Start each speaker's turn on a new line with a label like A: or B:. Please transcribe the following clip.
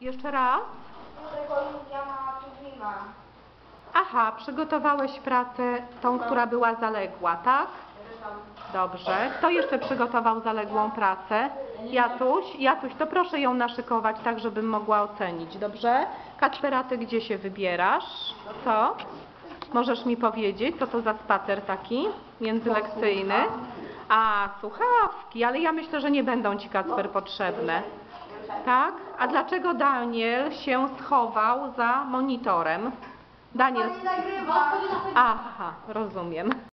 A: Jeszcze raz?
B: Rekoluzja ma Tuwima.
A: Aha, przygotowałeś pracę tą, która była zaległa, tak? Dobrze. Kto jeszcze przygotował zaległą pracę? Jatuś? Jatuś, to proszę ją naszykować tak, żebym mogła ocenić, dobrze? Kacpera, ty gdzie się wybierasz? Co? Możesz mi powiedzieć, co to za spacer taki międzylekcyjny? A, słuchawki, ale ja myślę, że nie będą ci, Kacper, potrzebne. Tak? A dlaczego Daniel się schował za monitorem? Daniel...
B: Nagrywa.
A: Aha, rozumiem.